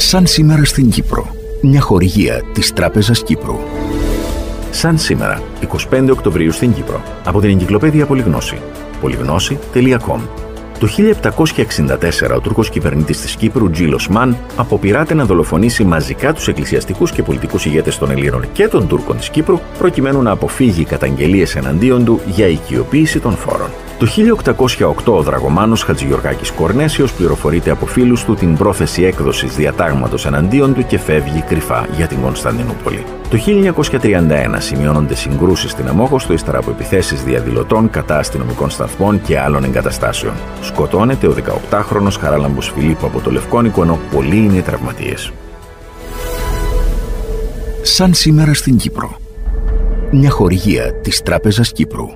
Σαν σήμερα στην Κύπρο. Μια χορηγία της Τράπεζας Κύπρου. Σαν σήμερα, 25 Οκτωβρίου στην Κύπρο. Από την Εγκυκλοπαίδεια Πολυγνώση. Πολυγνώση.com το 1764 ο Τούρκος κυβερνήτης της Κύπρου Τζίλος Μαν αποπειράται να δολοφονήσει μαζικά τους εκκλησιαστικούς και πολιτικούς ηγέτες των Ελλήνων και των Τούρκων της Κύπρου προκειμένου να αποφύγει καταγγελίες εναντίον του για οικειοποίηση των φόρων. Το 1808 ο δραγωμάνος Χατζηγιοργάκης Κορνέσιος πληροφορείται από φίλους του την πρόθεση έκδοσης διατάγματος εναντίον του και φεύγει κρυφά για την Κωνσταντινούπολη. Το 1931 σημειώνονται συγκρούσεις στην Αμόχωστο ύστερα από επιθέσεις διαδηλωτών κατά αστυνομικών σταθμών και άλλων εγκαταστάσεων. Σκοτώνεται ο 18χρονος Χαράλαμπος Φιλίππου από το Λευκόνικο ενώ πολλοί είναι οι τραυματίες. Σαν σήμερα στην Κύπρο. Μια χορηγία της Τράπεζας Κύπρου.